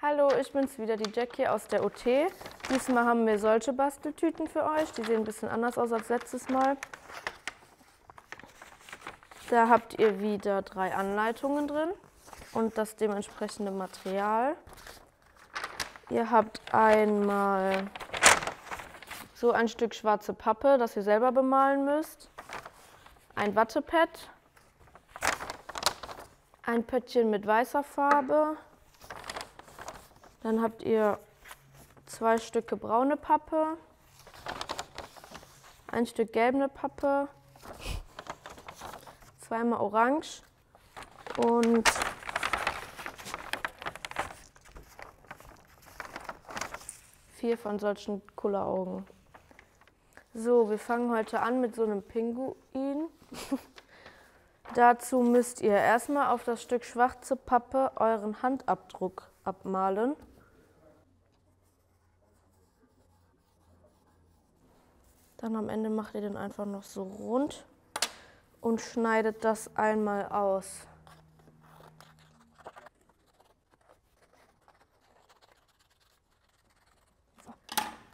Hallo, ich bin's wieder, die Jackie aus der OT. Diesmal haben wir solche Basteltüten für euch. Die sehen ein bisschen anders aus als letztes Mal. Da habt ihr wieder drei Anleitungen drin und das dementsprechende Material. Ihr habt einmal so ein Stück schwarze Pappe, das ihr selber bemalen müsst. Ein Wattepad. Ein Pöttchen mit weißer Farbe. Dann habt ihr zwei Stücke braune Pappe, ein Stück gelbe Pappe, zweimal orange und vier von solchen Kulleraugen. So, wir fangen heute an mit so einem Pinguin. Dazu müsst ihr erstmal auf das Stück schwarze Pappe euren Handabdruck abmalen. Dann am Ende macht ihr den einfach noch so rund und schneidet das einmal aus.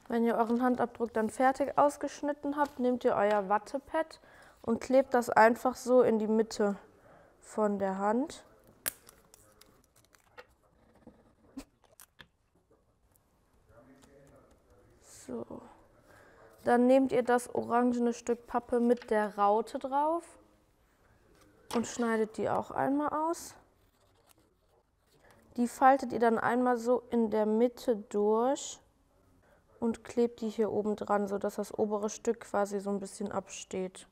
Wenn ihr euren Handabdruck dann fertig ausgeschnitten habt, nehmt ihr euer Wattepad und klebt das einfach so in die Mitte von der Hand. So. Dann nehmt ihr das orangene Stück Pappe mit der Raute drauf und schneidet die auch einmal aus. Die faltet ihr dann einmal so in der Mitte durch und klebt die hier oben dran, sodass das obere Stück quasi so ein bisschen absteht.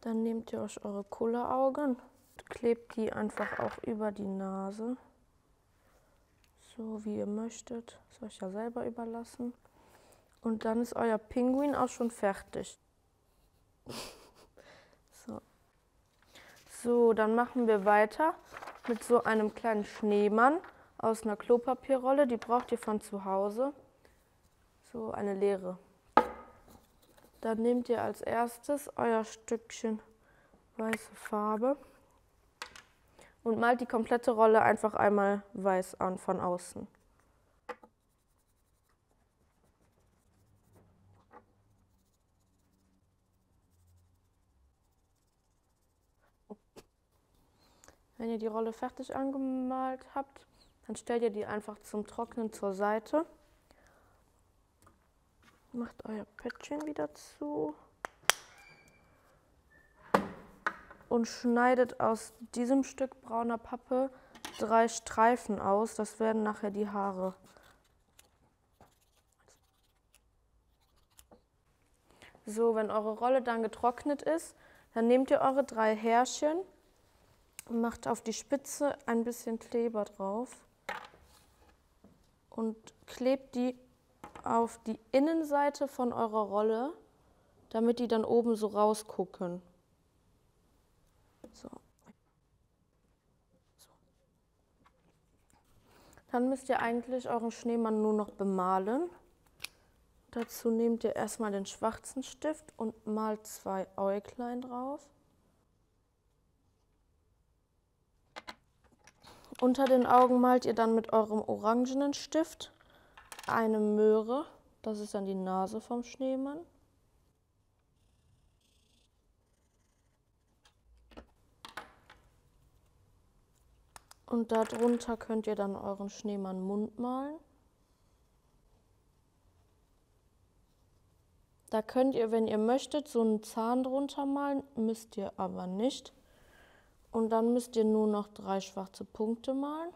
Dann nehmt ihr euch eure Kulleraugen und klebt die einfach auch über die Nase. So wie ihr möchtet. Das euch ja selber überlassen. Und dann ist euer Pinguin auch schon fertig. so. so, dann machen wir weiter mit so einem kleinen Schneemann aus einer Klopapierrolle. Die braucht ihr von zu Hause. So eine leere. Dann nehmt ihr als erstes euer Stückchen weiße Farbe und malt die komplette Rolle einfach einmal weiß an von außen. Wenn ihr die Rolle fertig angemalt habt, dann stellt ihr die einfach zum Trocknen zur Seite. Macht euer Pöttchen wieder zu. Und schneidet aus diesem Stück brauner Pappe drei Streifen aus. Das werden nachher die Haare. So, wenn eure Rolle dann getrocknet ist, dann nehmt ihr eure drei Härchen und macht auf die Spitze ein bisschen Kleber drauf und klebt die auf die Innenseite von eurer Rolle, damit die dann oben so rausgucken. So. so. Dann müsst ihr eigentlich euren Schneemann nur noch bemalen. Dazu nehmt ihr erstmal den schwarzen Stift und malt zwei Äuglein drauf. Unter den Augen malt ihr dann mit eurem orangenen Stift eine Möhre. Das ist dann die Nase vom Schneemann. Und darunter könnt ihr dann euren Schneemann Mund malen. Da könnt ihr, wenn ihr möchtet, so einen Zahn drunter malen, müsst ihr aber nicht. Und dann müsst ihr nur noch drei schwarze Punkte malen.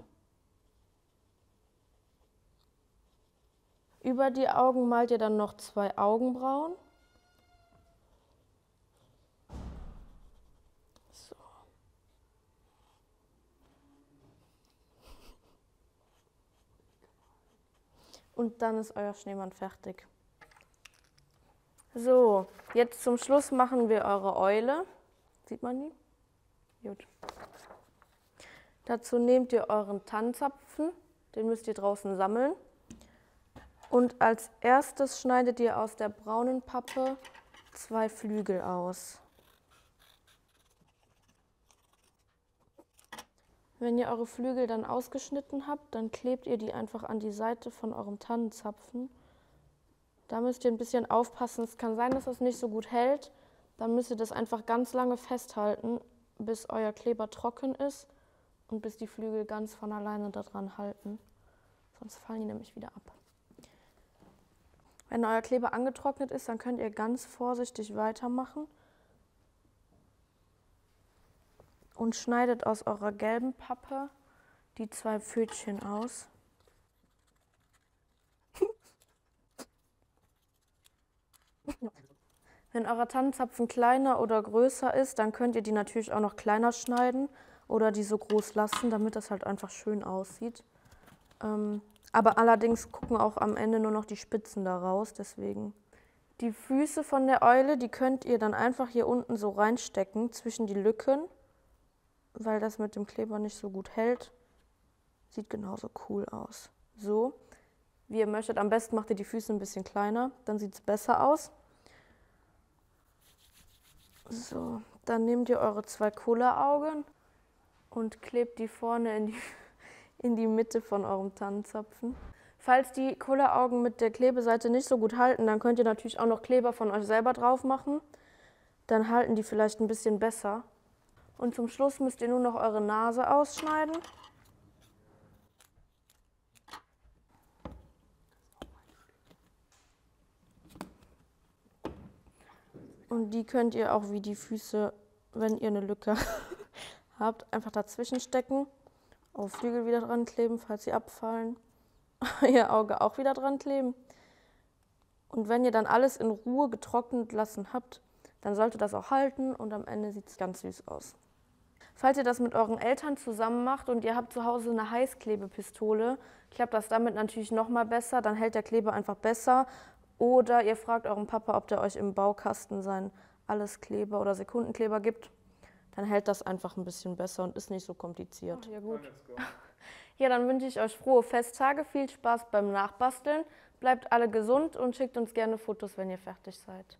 Über die Augen malt ihr dann noch zwei Augenbrauen. Und dann ist euer Schneemann fertig. So, jetzt zum Schluss machen wir eure Eule. Sieht man die? Gut. Dazu nehmt ihr euren Tannenzapfen, den müsst ihr draußen sammeln. Und als erstes schneidet ihr aus der braunen Pappe zwei Flügel aus. Wenn ihr eure Flügel dann ausgeschnitten habt, dann klebt ihr die einfach an die Seite von eurem Tannenzapfen. Da müsst ihr ein bisschen aufpassen. Es kann sein, dass das nicht so gut hält. Dann müsst ihr das einfach ganz lange festhalten, bis euer Kleber trocken ist und bis die Flügel ganz von alleine daran halten. Sonst fallen die nämlich wieder ab. Wenn euer Kleber angetrocknet ist, dann könnt ihr ganz vorsichtig weitermachen und schneidet aus eurer gelben Pappe die zwei Pfötchen aus. Wenn euer Tannenzapfen kleiner oder größer ist, dann könnt ihr die natürlich auch noch kleiner schneiden oder die so groß lassen, damit das halt einfach schön aussieht. Ähm, aber allerdings gucken auch am Ende nur noch die Spitzen da raus, deswegen. Die Füße von der Eule, die könnt ihr dann einfach hier unten so reinstecken zwischen die Lücken, weil das mit dem Kleber nicht so gut hält. Sieht genauso cool aus. So, wie ihr möchtet. Am besten macht ihr die Füße ein bisschen kleiner, dann sieht es besser aus. So, dann nehmt ihr eure zwei Kulleraugen und klebt die vorne in die, in die Mitte von eurem Tannenzapfen. Falls die Kulleraugen mit der Klebeseite nicht so gut halten, dann könnt ihr natürlich auch noch Kleber von euch selber drauf machen. Dann halten die vielleicht ein bisschen besser. Und zum Schluss müsst ihr nur noch eure Nase ausschneiden. Und die könnt ihr auch wie die Füße, wenn ihr eine Lücke habt, einfach dazwischen stecken, auf Flügel wieder dran kleben, falls sie abfallen, ihr Auge auch wieder dran kleben. Und wenn ihr dann alles in Ruhe getrocknet lassen habt, dann sollte das auch halten und am Ende sieht es ganz süß aus. Falls ihr das mit euren Eltern zusammen macht und ihr habt zu Hause eine Heißklebepistole, klappt das damit natürlich noch mal besser, dann hält der Kleber einfach besser oder ihr fragt euren Papa, ob der euch im Baukasten sein Alleskleber oder Sekundenkleber gibt. Dann hält das einfach ein bisschen besser und ist nicht so kompliziert. ja, gut. Ja, dann wünsche ich euch frohe Festtage, viel Spaß beim Nachbasteln. Bleibt alle gesund und schickt uns gerne Fotos, wenn ihr fertig seid.